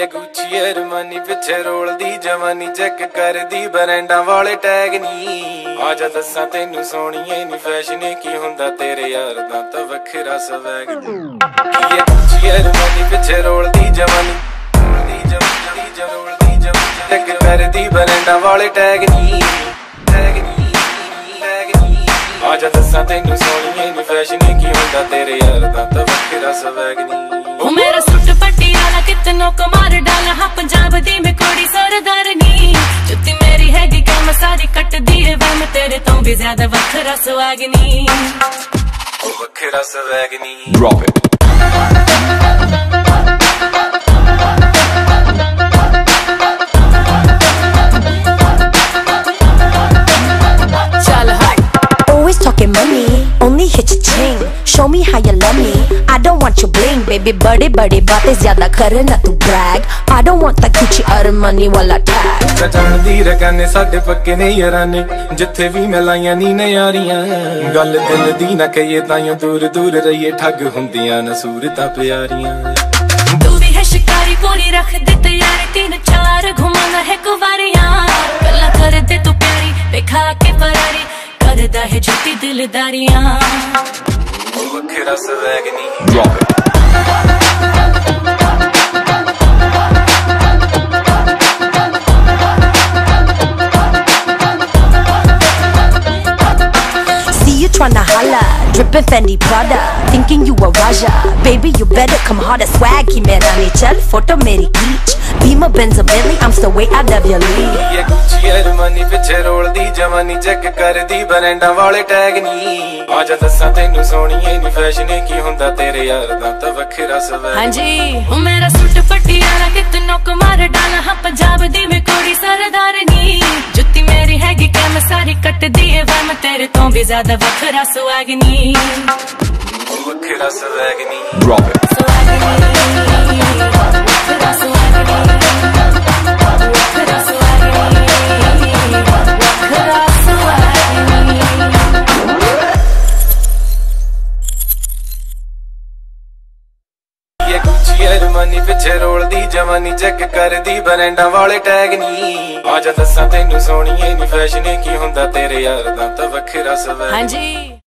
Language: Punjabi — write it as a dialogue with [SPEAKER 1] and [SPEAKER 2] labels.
[SPEAKER 1] ਇਹ ਗੁੱਚੀ ਅਰਮਾਨੀ ਪਿੱਛੇ ਰੋਲਦੀ ਜਵਾਨੀ ਚੈੱਕ ਕਰਦੀ ਬਰੈਂਡਾਂ ਵਾਲੇ ਟੈਗ ਨਹੀਂ ਆ ਜਾ ਦੱਸਾਂ ਤੈਨੂੰ ਸੋਣੀਏ ਨੀ ਫੈਸ਼ਨ ਕੀ ਹੁੰਦਾ ਤੇਰੇ ਯਾਰ ਦਾ ਤਾਂ ਵੱਖਰਾ ਸਵੈਗ। ਇਹ ਗੁੱਚੀ ਅਰਮਾਨੀ ਪਿੱਛੇ ਰੋਲਦੀ ਜਵਾਨੀ ਰੋਲਦੀ ਜਵਾਨੀ ਜਵਾਨੀ। ਜਵਾਨੀ ਚੈੱਕ ਕਰਦੀ ਬਰੈਂਡਾਂ ਵਾਲੇ ਟੈਗ ਨਹੀਂ ਟੈਗ ਨਹੀਂ ਆ ਜਾ ਦੱਸਾਂ ਤੈਨੂੰ ਸੋਣੀਏ ਨੀ ਫੈਸ਼ਨ ਕੀ ਹੁੰਦਾ ਤੇਰੇ ਯਾਰ ਦਾ ਤਾਂ ਵੱਖਰਾ ਸਵੈਗ ਨਹੀਂ
[SPEAKER 2] ਉਹ ਮੇਰਾ ਸੁੱਟ ਪਟਿਆਲਾ ਕਿਤਨੋਂ ਕਮਾਰ ਡਾਲਾ ਹਾਂ ਪੰਜਾਬ ਦੀ ਮੈਂ ਕੁੜੀ ਸਰਦਾਰਨੀ ਜੁੱਤੀ ਮੇਰੀ ਹੈਗੀ ਕੰਮ ਸਾਰੀ ਕੱਟਦੀ ਏ ਵਮ ਤੇਰੇ ਤੋਂ ਵੀ ਜ਼ਿਆਦਾ ਵੱਖਰਾ ਸੁਆਗਨੀ
[SPEAKER 1] ਉਹ ਵੱਖਰਾ ਸਵੈਗ ਨਹੀਂ
[SPEAKER 3] Drop it.
[SPEAKER 4] money only hit your ching show me how you love me i don't want your bling baby bade bade baatein zyada kare na tu brag i don't want the gucci armani wala tag
[SPEAKER 1] ਸਜਣ ਦੀ ਰਗਾਨੇ ਸਾਡੇ ਪੱਕੇ ਨੇ ਯਾਰਾਨੇ ਜਿੱਥੇ ਵੀ ਮਿਲਾਈਆਂ ਨੀ ਨਿਆਰੀਆਂ ਗੱਲ ਦਿਲ ਦੀ ਨਾ ਕਹੀਏ ਤਾਈਓ ਦੂਰ ਦੂਰ ਰਹੀਏ ਠੱਗ ਹੁੰਦੀਆਂ ਨਾ ਸੂਰਤਾਂ ਪਿਆਰੀਆਂ
[SPEAKER 2] ਤੂੰ ਵੀ ਹੈ ਸ਼ਿਕਾਰੀ ਕੋਣੀ ਰੱਖ ਦਿੱਤੇ ਯਾਰ ਤਿੰਨ ਚਾਰ ਘੁਮਾਉਣਾ ਹੈ ਕੁਵਾਰੀਆਂ ਦਿਲਦਾਰੀਆਂ
[SPEAKER 1] ਉਹ
[SPEAKER 4] tryna holla Drippin' Fendi Prada Thinking you a Raja. Baby, you better come harder Swag ki mera nahi chal Photo meri khich Beamer, Benz, Bentley I'm still way out of your league.
[SPEAKER 1] ਅਰਮਾਨੀ ਪਿੱਛੇ ਰੋਲਦੀ ਜਵਾਨੀ ਚੈੱਕ ਕਰਦੀ ਬਰੈਂਡਾਂ ਵਾਲੇ ਟੈਗ ਨਹੀਂ ਆ ਜਾ ਦੱਸਾਂ ਤੈਨੂੰ ਸੋਣੀਏ ਨੀ ਫੈਸ਼ਨ ਕੀ ਹੁੰਦਾ ਤੇਰੇ ਯਾਰ ਦਾ ਤਾਂ ਵੱਖਰਾ ਸਵੈਗ
[SPEAKER 2] ਹਾਂਜੀ। ਉਹ ਮੇਰਾ ਸੁੱਟ ਪਟਿਆਲਾ ਕਿਤਨੋਂ ਕੁਮਾਰ ਡਾਲਾ ਹਾਂ ਪੰਜਾਬ ਦੀ ਮੈਂ ਕੁੜੀ ਸਰਦਾਰਨੀ ਜੁੱਤੀ ਮੇਰੀ ਹੈਗੀ ਕੰਮ ਸਾਰੀ ਕੱਟਦੀ ਏ ਵਮ ਤੇਰੇ ਤੋਂ ਵੀ ਜ਼ਿਆਦਾ ਵੱਖਰਾ ਸੁਆਗਨੀ
[SPEAKER 1] ਉਹ ਵੱਖਰਾ ਸਵੈਗ ਨਹੀਂ
[SPEAKER 3] Drop it.
[SPEAKER 1] ਗੁੱਚੀ ਅਰਮਾਨੀ ਪਿੱਛੇ ਰੋਲਦੀ ਜਵਾਨੀ ਚੈੱਕ ਕਰਦੀ, ਬਰੈਂਡਾਂ ਵਾਲੇ ਟੈਗ ਨਹੀਂ ਆ ਜਾ ਦੱਸਾਂ ਤੈਨੂੰ ਸੋਣੀਏ ਨੀ ਫੈਸ਼ਨ ਕੀ ਹੁੰਦਾ ਤੇਰੇ ਯਾਰ ਦਾ ਤਾਂ ਵੱਖਰਾ ਸਵੈਗ
[SPEAKER 2] ਹਾਂਜੀ।